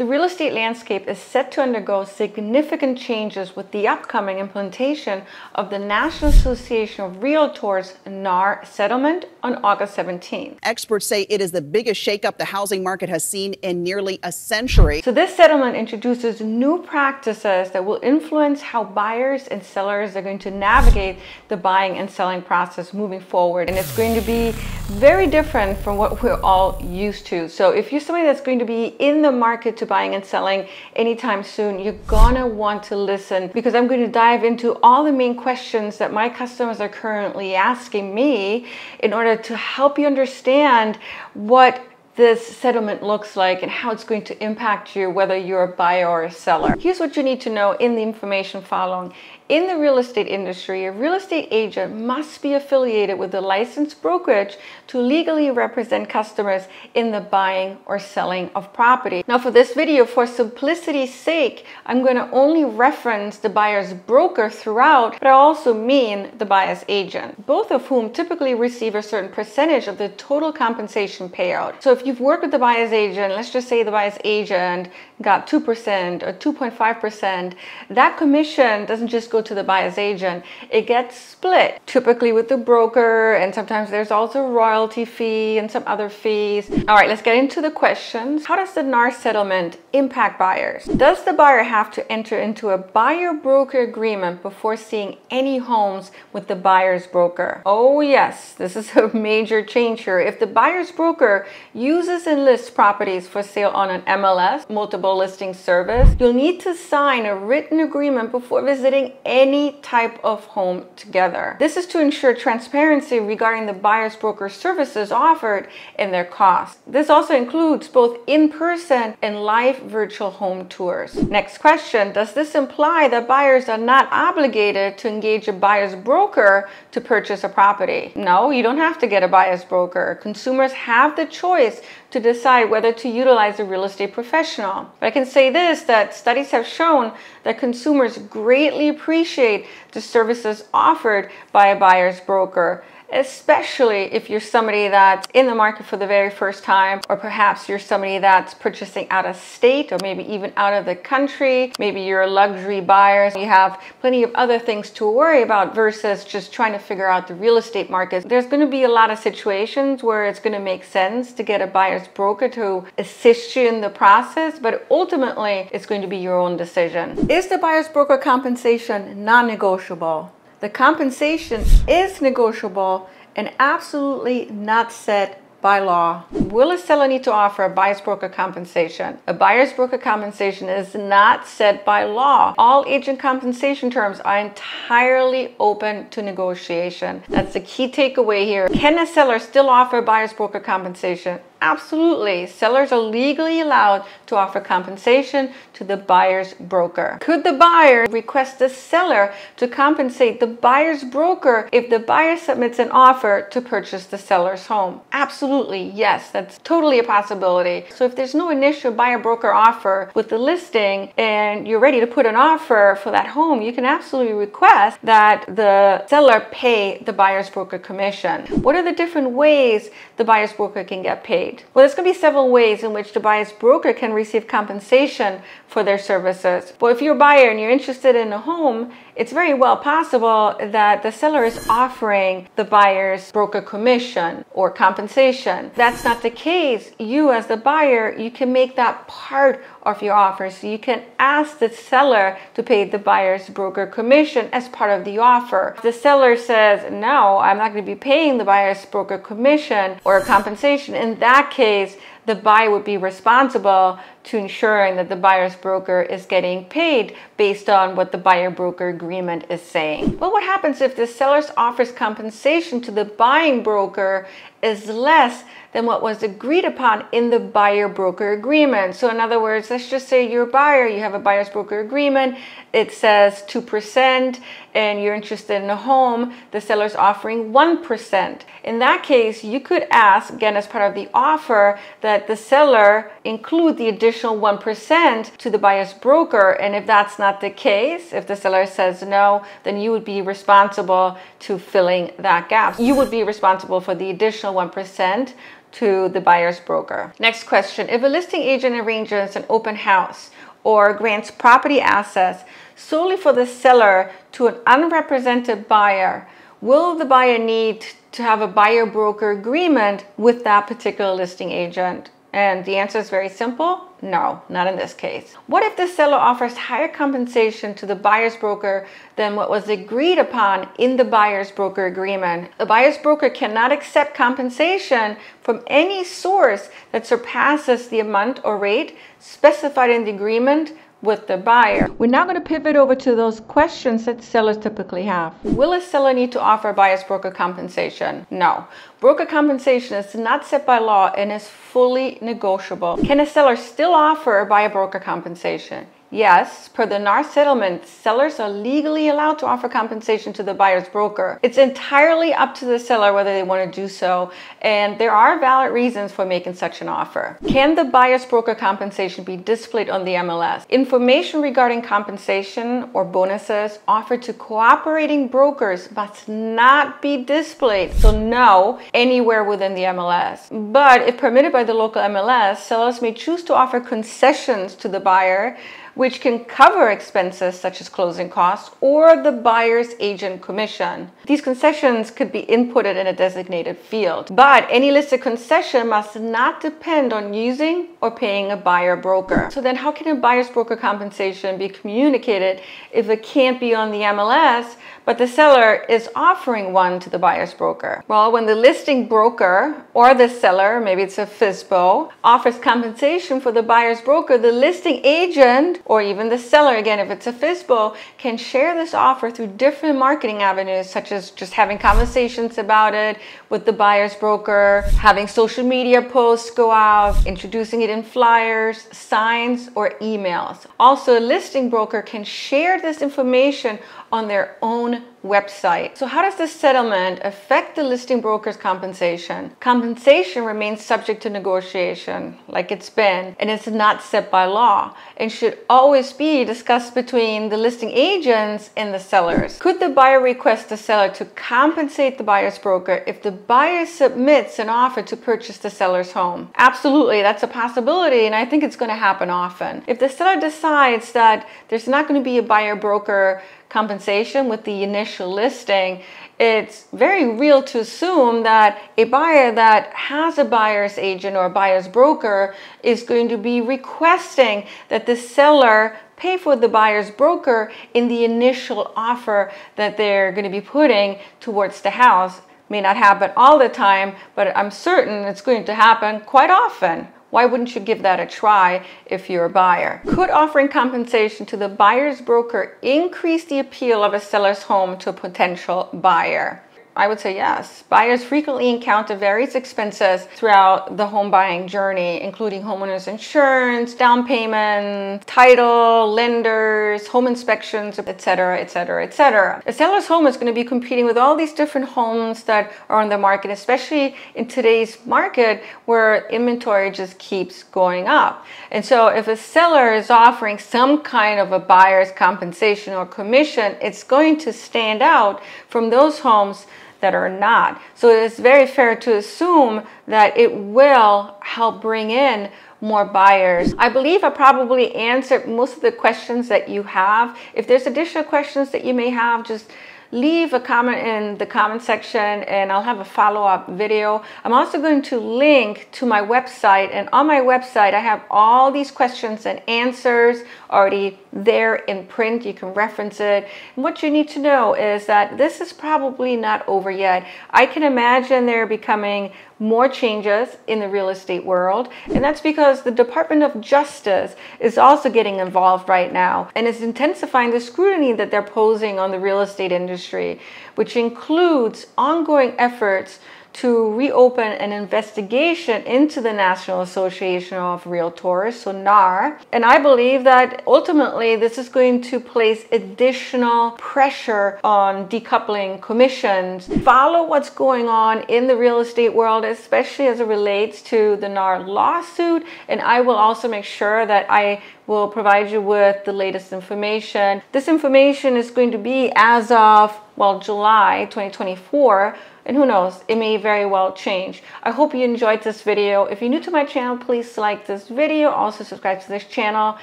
The real estate landscape is set to undergo significant changes with the upcoming implementation of the National Association of Realtors NAR settlement on August 17. Experts say it is the biggest shakeup the housing market has seen in nearly a century. So this settlement introduces new practices that will influence how buyers and sellers are going to navigate the buying and selling process moving forward. And it's going to be very different from what we're all used to. So if you're somebody that's going to be in the market to buying and selling anytime soon, you're gonna want to listen because I'm going to dive into all the main questions that my customers are currently asking me in order to help you understand what this settlement looks like and how it's going to impact you whether you're a buyer or a seller. Here's what you need to know in the information following. In the real estate industry, a real estate agent must be affiliated with a licensed brokerage to legally represent customers in the buying or selling of property. Now for this video, for simplicity's sake, I'm going to only reference the buyer's broker throughout, but I also mean the buyer's agent, both of whom typically receive a certain percentage of the total compensation payout. So if you've worked with the buyer's agent, let's just say the buyer's agent got 2% or 2.5%, that commission doesn't just go to the buyer's agent, it gets split, typically with the broker, and sometimes there's also royalty fee and some other fees. All right, let's get into the questions. How does the NAR settlement impact buyers? Does the buyer have to enter into a buyer-broker agreement before seeing any homes with the buyer's broker? Oh yes, this is a major change here. If the buyer's broker uses and lists properties for sale on an MLS, multiple listing service, you'll need to sign a written agreement before visiting any type of home together. This is to ensure transparency regarding the buyer's broker services offered and their costs. This also includes both in-person and live virtual home tours. Next question, does this imply that buyers are not obligated to engage a buyer's broker to purchase a property? No, you don't have to get a buyer's broker. Consumers have the choice to decide whether to utilize a real estate professional. But I can say this, that studies have shown that consumers greatly appreciate the services offered by a buyer's broker especially if you're somebody that's in the market for the very first time, or perhaps you're somebody that's purchasing out of state or maybe even out of the country. Maybe you're a luxury buyer. You have plenty of other things to worry about versus just trying to figure out the real estate market. There's going to be a lot of situations where it's going to make sense to get a buyer's broker to assist you in the process, but ultimately it's going to be your own decision. Is the buyer's broker compensation non-negotiable? The compensation is negotiable and absolutely not set by law. Will a seller need to offer a buyer's broker compensation? A buyer's broker compensation is not set by law. All agent compensation terms are entirely open to negotiation. That's the key takeaway here. Can a seller still offer a buyer's broker compensation? Absolutely. Sellers are legally allowed to offer compensation to the buyer's broker. Could the buyer request the seller to compensate the buyer's broker if the buyer submits an offer to purchase the seller's home? Absolutely, yes, that's totally a possibility. So if there's no initial buyer broker offer with the listing and you're ready to put an offer for that home, you can absolutely request that the seller pay the buyer's broker commission. What are the different ways the buyer's broker can get paid? paid? Well, there's going to be several ways in which the buyer's broker can receive compensation for their services. Well, if you're a buyer and you're interested in a home, it's very well possible that the seller is offering the buyer's broker commission or compensation. That's not the case. You as the buyer, you can make that part of your offer. So you can ask the seller to pay the buyer's broker commission as part of the offer. If the seller says, no, I'm not going to be paying the buyer's broker commission or compensation, in that case, the buyer would be responsible to ensuring that the buyer's broker is getting paid based on what the buyer broker agreement is saying. But what happens if the seller's offers compensation to the buying broker is less than what was agreed upon in the buyer broker agreement. So in other words, let's just say you're a buyer, you have a buyer's broker agreement, it says 2% and you're interested in a home, the seller's offering 1%. In that case, you could ask, again, as part of the offer, that the seller include the additional 1% to the buyer's broker. And if that's not the case, if the seller says no, then you would be responsible to filling that gap. You would be responsible for the additional 1% to the buyer's broker. Next question If a listing agent arranges an open house or grants property access solely for the seller to an unrepresented buyer, will the buyer need to have a buyer broker agreement with that particular listing agent? And the answer is very simple no, not in this case. What if the seller offers higher compensation to the buyer's broker than what was agreed upon in the buyer's broker agreement? The buyer's broker cannot accept compensation from any source that surpasses the amount or rate specified in the agreement with the buyer. We're now going to pivot over to those questions that sellers typically have. Will a seller need to offer a buyer's broker compensation? No. Broker compensation is not set by law and is fully negotiable. Can a seller still offer a buyer broker compensation? Yes, per the NAR settlement, sellers are legally allowed to offer compensation to the buyer's broker. It's entirely up to the seller whether they want to do so, and there are valid reasons for making such an offer. Can the buyer's broker compensation be displayed on the MLS? Information regarding compensation or bonuses offered to cooperating brokers must not be displayed, so no, anywhere within the MLS. But if permitted by the local MLS, sellers may choose to offer concessions to the buyer which can cover expenses such as closing costs or the buyer's agent commission. These concessions could be inputted in a designated field, but any listed concession must not depend on using or paying a buyer broker. So then how can a buyer's broker compensation be communicated if it can't be on the MLS but the seller is offering one to the buyer's broker. Well, when the listing broker or the seller, maybe it's a FSBO, offers compensation for the buyer's broker, the listing agent or even the seller, again, if it's a FSBO, can share this offer through different marketing avenues, such as just having conversations about it with the buyer's broker, having social media posts go out, introducing it in flyers, signs, or emails. Also, a listing broker can share this information on their own own website. So how does this settlement affect the listing broker's compensation? Compensation remains subject to negotiation like it's been and it's not set by law and should always be discussed between the listing agents and the sellers. Could the buyer request the seller to compensate the buyer's broker if the buyer submits an offer to purchase the seller's home? Absolutely, that's a possibility and I think it's going to happen often. If the seller decides that there's not going to be a buyer broker compensation with the initial listing, it's very real to assume that a buyer that has a buyer's agent or a buyer's broker is going to be requesting that the seller pay for the buyer's broker in the initial offer that they're going to be putting towards the house. May not happen all the time, but I'm certain it's going to happen quite often. Why wouldn't you give that a try if you're a buyer? Could offering compensation to the buyer's broker increase the appeal of a seller's home to a potential buyer? I would say yes. Buyers frequently encounter various expenses throughout the home buying journey, including homeowners insurance, down payment, title, lenders, home inspections, etc., etc., etc. A seller's home is going to be competing with all these different homes that are on the market, especially in today's market where inventory just keeps going up. And so if a seller is offering some kind of a buyer's compensation or commission, it's going to stand out from those homes that are not. So it's very fair to assume that it will help bring in more buyers. I believe I probably answered most of the questions that you have. If there's additional questions that you may have, just leave a comment in the comment section and I'll have a follow-up video. I'm also going to link to my website and on my website I have all these questions and answers already there in print. You can reference it. And what you need to know is that this is probably not over yet. I can imagine there becoming more changes in the real estate world. And that's because the Department of Justice is also getting involved right now and is intensifying the scrutiny that they're posing on the real estate industry, which includes ongoing efforts to reopen an investigation into the National Association of Realtors, so NAR. And I believe that ultimately this is going to place additional pressure on decoupling commissions. Follow what's going on in the real estate world, especially as it relates to the NAR lawsuit. And I will also make sure that I will provide you with the latest information. This information is going to be as of, well, July 2024 and who knows, it may very well change. I hope you enjoyed this video. If you're new to my channel, please like this video, also subscribe to this channel,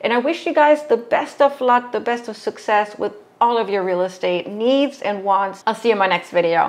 and I wish you guys the best of luck, the best of success with all of your real estate needs and wants. I'll see you in my next video.